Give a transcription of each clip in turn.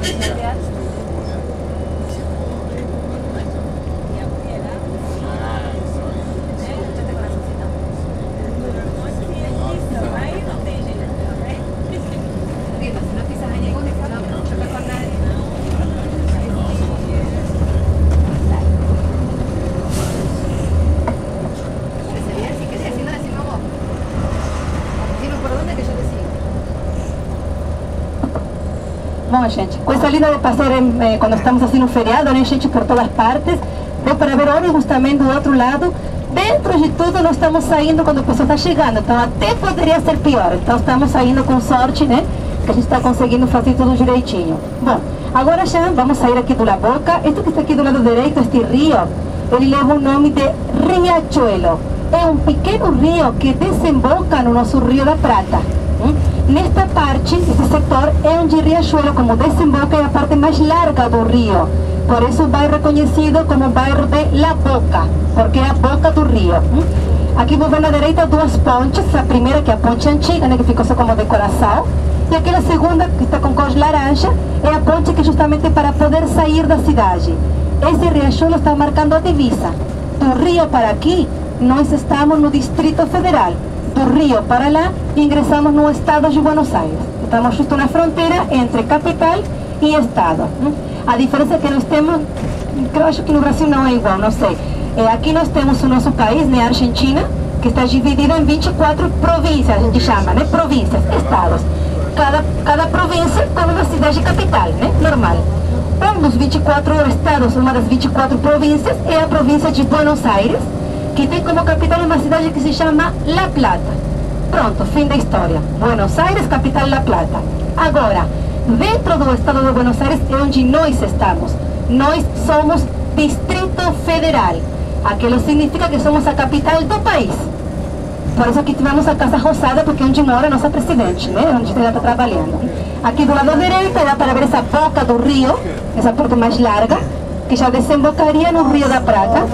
para Bom, gente, coisa linda de passar eh, quando estamos assim no feriado, né, gente, por todas partes. Deu para ver ônibus também do outro lado. Dentro de tudo, nós estamos saindo quando a pessoa está chegando, então até poderia ser pior. Então estamos saindo com sorte, né? Que a gente está conseguindo fazer tudo direitinho. Bom, agora já vamos sair aqui do La Boca. Este que está aqui do lado direito, este rio, ele leva o nome de Riachuelo. É um pequeno rio que desemboca no nosso Rio da Prata. Nesta parte, esse setor é onde Riachuelo, como desemboca, é a parte mais larga do rio. Por isso o bairro é conhecido como bairro de La Boca, porque é a boca do rio. Aqui vou ver na direita duas pontes, a primeira que é a ponte antiga, né, que ficou só como decoração, e aquela segunda, que está com cor laranja, é a ponte que justamente para poder sair da cidade. Esse riachuelo está marcando a divisa. Do rio para aqui, nós estamos no Distrito Federal. Do rio para lá, ingressamos no estado de Buenos Aires. Estamos justo na fronteira entre capital e estado. A diferença é que nós temos, eu acho que no Brasil não é igual, não sei. É, aqui nós temos o nosso país, né, Argentina, que está dividido em 24 províncias, a gente chama, né, províncias, estados. Cada, cada província com uma cidade capital, né, normal. Um dos 24 estados, uma das 24 províncias, é a província de Buenos Aires, que tem como capital uma cidade que se chama La Plata. Pronto, fim da história. Buenos Aires, capital La Plata. Agora, dentro do estado de Buenos Aires é onde nós estamos. Nós somos Distrito Federal. Aquilo significa que somos a capital do país. Por isso aqui tivemos a Casa Rosada, porque é onde mora a nossa presidente, né? Onde ela está trabalhando. Aqui do lado direito dá para ver essa boca do rio, essa parte mais larga, que já desembocaria no Rio da Prata.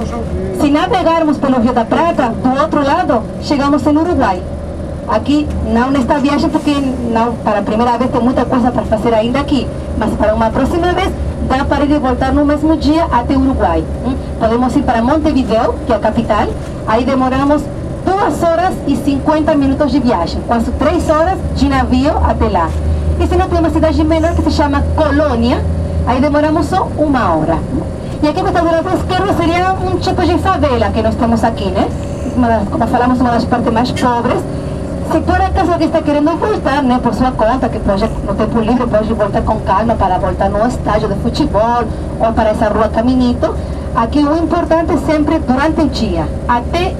Navegarmos pelo Rio da Prata, do outro lado, chegamos no Uruguai. Aqui, não nesta viagem, porque não, para a primeira vez tem muita coisa para fazer ainda aqui. Mas para uma próxima vez, dá para ir e voltar no mesmo dia até o Uruguai. hum? Podemos ir para Montevideo, que é a capital, aí demoramos 2 horas e 50 minutos de viagem, quase 3 horas de navio até lá. E se não tem uma cidade menor que se chama Colônia, aí demoramos só uma hora. E aqui do lado esquerdo seria um tipo de favela que nós temos aqui, né? Como falamos, uma das partes mais pobres. Se por acaso alguém está querendo voltar, né, por sua conta, que pode, no tempo livre pode voltar com calma para voltar no estádio de futebol ou para essa rua Caminito, aqui o importante é sempre durante o dia, até